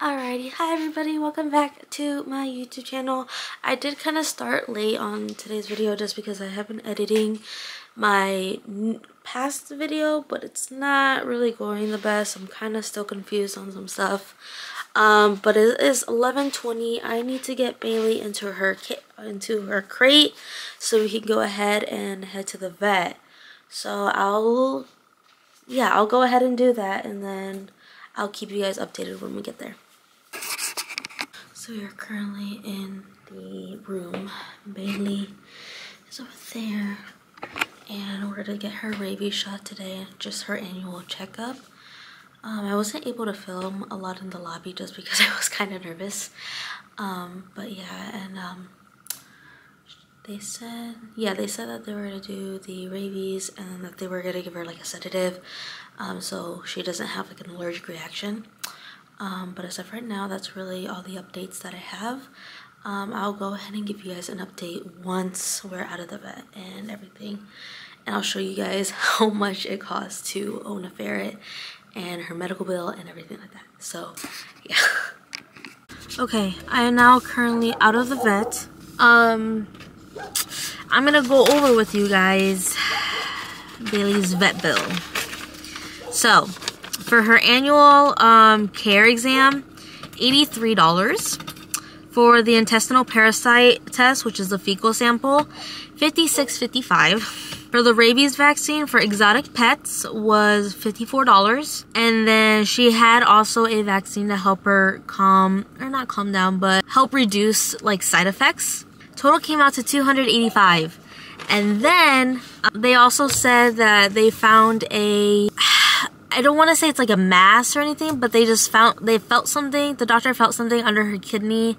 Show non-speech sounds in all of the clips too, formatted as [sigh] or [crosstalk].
Alrighty, hi everybody, welcome back to my YouTube channel. I did kind of start late on today's video just because I have been editing my past video, but it's not really going the best. I'm kind of still confused on some stuff. Um, but it is 11:20. I need to get Bailey into her into her crate so we can go ahead and head to the vet. So I'll yeah, I'll go ahead and do that and then I'll keep you guys updated when we get there. So we are currently in the room. Bailey is over there. And we're gonna get her rabies shot today, just her annual checkup. Um, I wasn't able to film a lot in the lobby just because [laughs] I was kind of nervous. Um, but yeah, and um, they said, yeah, they said that they were gonna do the rabies and that they were gonna give her like a sedative um, so she doesn't have like an allergic reaction. Um, but as of right now, that's really all the updates that I have. Um, I'll go ahead and give you guys an update once we're out of the vet and everything. And I'll show you guys [laughs] how much it costs to own a ferret and her medical bill and everything like that. So, yeah. [laughs] Okay, I am now currently out of the vet. Um, I'm gonna go over with you guys Bailey's vet bill. So, for her annual um, care exam, $83. For the intestinal parasite test, which is the fecal sample, $56.55. For the rabies vaccine for exotic pets was $54. And then she had also a vaccine to help her calm, or not calm down, but help reduce like side effects. Total came out to 285 and then they also said that they found a I don't want to say it's like a mass or anything, but they just found, they felt something, the doctor felt something under her kidney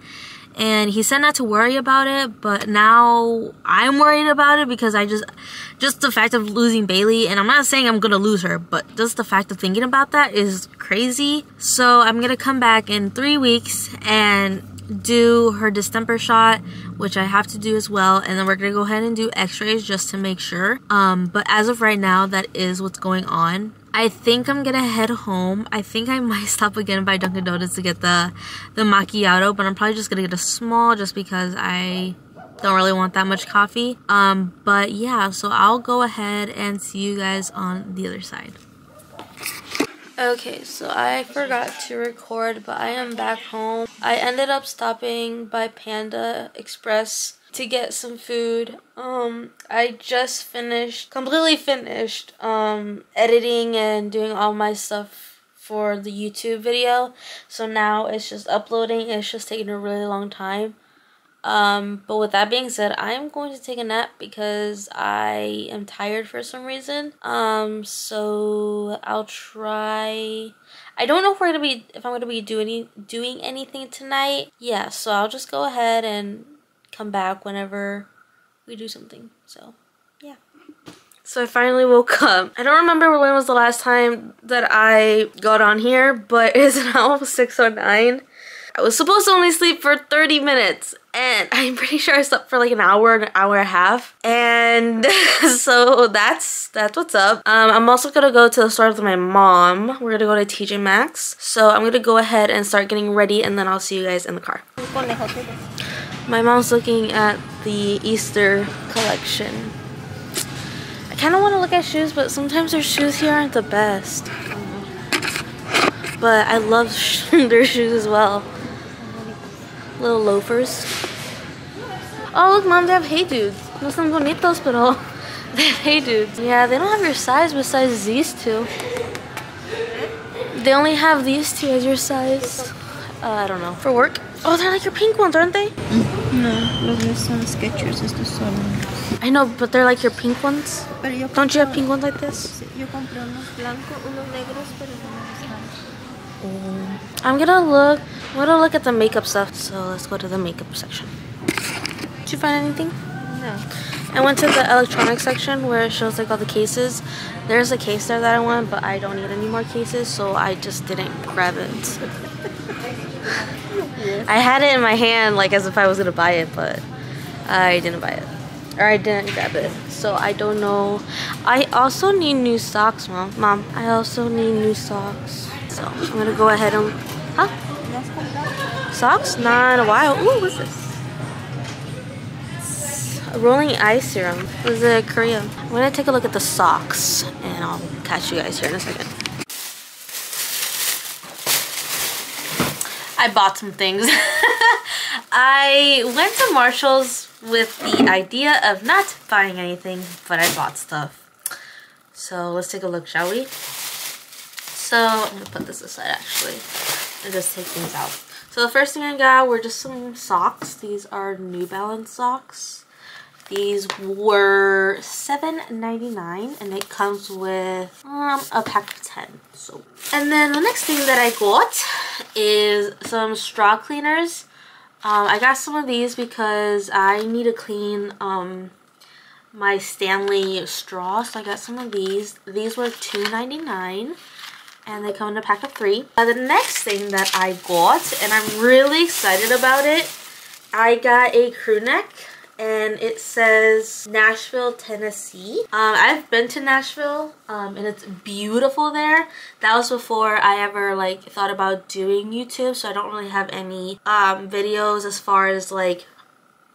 and he said not to worry about it, but now I'm worried about it because I just, just the fact of losing Bailey, and I'm not saying I'm gonna lose her, but just the fact of thinking about that is crazy. So I'm gonna come back in three weeks and do her distemper shot, which I have to do as well, and then we're gonna go ahead and do x-rays just to make sure. Um, but as of right now, that is what's going on. I think I'm gonna head home. I think I [laughs] might stop again by Dunkin' Donuts to get the the macchiato, but I'm probably just gonna get a small just because I don't really want that much coffee. Um, but yeah, so I'll go ahead and see you guys on the other side. Okay, so I forgot to record, but I am back home. I ended up stopping by Panda Express to get some food. Um, I just finished, completely finished, um, editing and doing all my stuff for the YouTube video. So now it's just uploading. It's just taking a really long time. Um, but with that being said, I'm going to take a nap because I am tired for some reason. Um, so I'll try. I don't know if we're gonna be if I'm gonna be doing doing anything tonight. Yeah, so I'll just go ahead and come back whenever we do something. So, yeah. So I finally woke up. I don't remember when was the last time that I got on here, but [laughs] it is now 6.09. I was supposed to only sleep for 30 minutes and [laughs] I'm pretty sure I slept for like an hour, an hour and a half. And [laughs] so that's that's what's up. Um, I'm also gonna go to the store with my mom. We're gonna go to TJ Maxx. So I'm gonna go ahead and start getting ready and then I'll see you guys in the car. My mom's looking at the Easter collection. I kind of want to look at shoes, but sometimes their shoes here aren't the best. But I love [laughs] their shoes as well. Little loafers. Oh, look, Mom, they have Hey Dudes. No son bonitos, pero [laughs] they have Hey Dudes. Yeah, they don't have your size besides these two. They only have these two as your size. Uh, I don't know. For work? Oh, they're like your pink ones, aren't they? No, los son Skechers. Estos son. I know, but they're like your pink ones. Don't you have pink ones like this? Yo compré unos blancos, unos negros, pero no oh. I'm gonna look. I'm gonna look at the makeup stuff. So let's go to the makeup section. Did you find anything? No. I went to the electronics section where it shows like all the cases. There's a case there that I want, but I don't need any more cases, so I just didn't grab it. [laughs] I had it in my hand like as if I was gonna buy it, but I didn't buy it. Or I didn't grab it. So I don't know. I also need new socks, mom. Mom, I also need new socks. So I'm gonna go ahead and huh? Socks? Not in a while. Ooh, what's this? Rolling eye serum. Was a uh, Korea? I'm gonna take a look at the socks and I'll catch you guys here in a second. I bought some things. [laughs] I went to Marshall's with the idea of not buying anything, but I bought stuff. So let's take a look, shall we? So I'm gonna put this aside actually and just take things out. So the first thing I got were just some socks. These are New Balance socks. These were $7.99 and it comes with um, a pack of 10. So, And then the next thing that I got is some straw cleaners. Um, I got some of these because I need to clean um, my Stanley straw. So I got some of these. These were $2.99 and they come in a pack of three. Uh, the next thing that I got, and I'm really excited about it, I got a crew neck and it says Nashville, Tennessee. Um, I've been to Nashville um, and it's beautiful there. That was before I ever like thought about doing YouTube so I don't really have any um, videos as far as like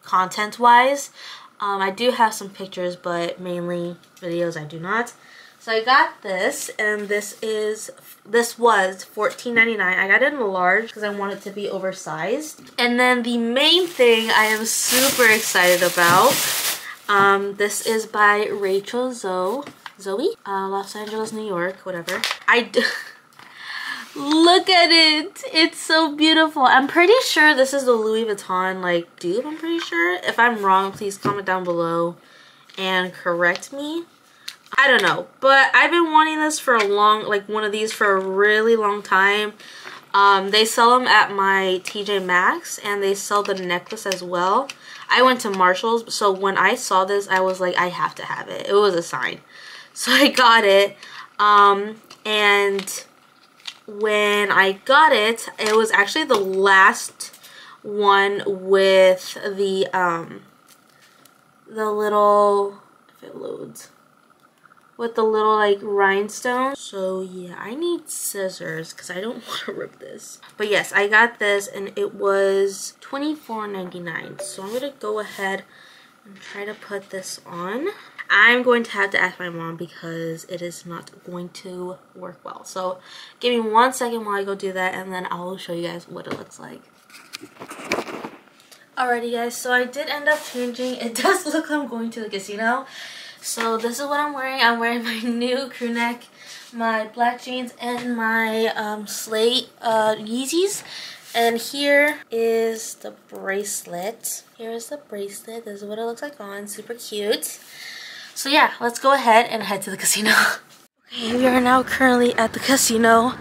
content wise. Um, I do have some pictures but mainly videos I do not. So I got this, and this is this was $14.99. I got it in a large because I want it to be oversized. And then the main thing I am super excited about, um, this is by Rachel Zoe, Zoe, uh, Los Angeles, New York, whatever. I [laughs] look at it. It's so beautiful. I'm pretty sure this is the Louis Vuitton like dupe. I'm pretty sure. If I'm wrong, please comment down below and correct me. I don't know. But I've been wanting this for a long, like one of these for a really long time. Um, they sell them at my TJ Maxx and they sell the necklace as well. I went to Marshall's, so when I saw this, I was like, I have to have it. It was a sign. [laughs] So I got it. Um, and when I got it, it was actually the last one with the, um, the little, if it loads, with the little like rhinestone. So yeah, I need scissors because I don't [laughs] want to rip this. But yes, I got this and it was $24.99. So I'm going to go ahead and try to put this on. I'm going to have to ask my mom because it is not going to work well. So give me one second while I go do that and then I'll show you guys what it looks like. Alrighty guys, so I did end up changing. It [laughs] does look like I'm going to the casino. So this is what I'm wearing. I'm wearing my [laughs] new crew neck, my black jeans, and my um, slate uh, Yeezys. And here is the bracelet. Here is the bracelet. This is what it looks like on. Super cute. So yeah, let's go ahead and head to the casino. [laughs] okay, we are now currently at the casino.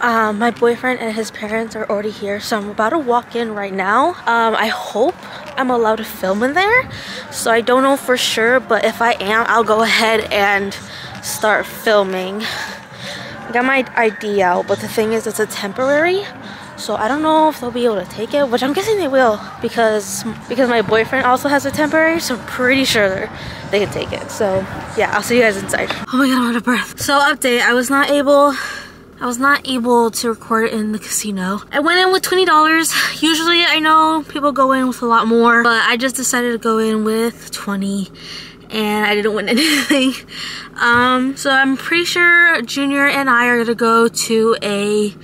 Um, my boyfriend and his parents are already here, so I'm about to walk in right now. Um, I hope I'm allowed to film in there, so I don't know for sure, but if I am, I'll go ahead and start filming. I got my ID out, but the thing is, it's a temporary, so I don't know if they'll be able to take it, which I'm guessing they will, because because my boyfriend also has a temporary, so I'm pretty sure they can take it. So yeah, I'll see you guys inside. Oh my god, I'm out of breath. So update, I was not able I was not able to record in the casino. I went in with $20. Usually I know people go in with a lot more, but I just decided to go in with 20 and I didn't win [laughs] anything. Um, so I'm pretty sure Junior and I are gonna go to a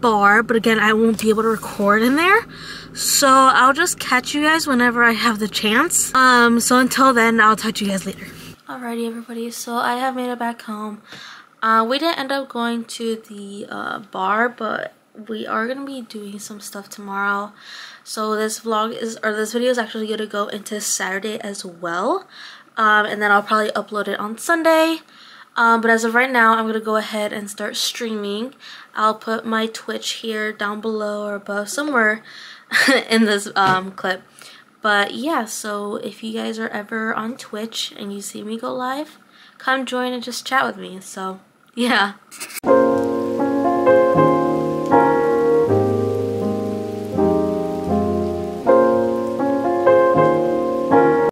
bar, but again, I won't be able to record in there. So I'll just catch you guys whenever I have the chance. Um, so until then, I'll talk to you guys later. Alrighty everybody, so I have made it back home. Uh, we didn't end up going to the uh, bar, but we are going to be doing some stuff tomorrow. So this vlog is, or this video is actually going to go into Saturday as well. Um, and then I'll probably upload it on Sunday. Um, but as of right now, I'm going to go ahead and start streaming. I'll put my Twitch here down below or above somewhere [laughs] in this um, clip. But yeah, so if you guys are ever on Twitch and you see me go live, come join and just chat with me. So yeah.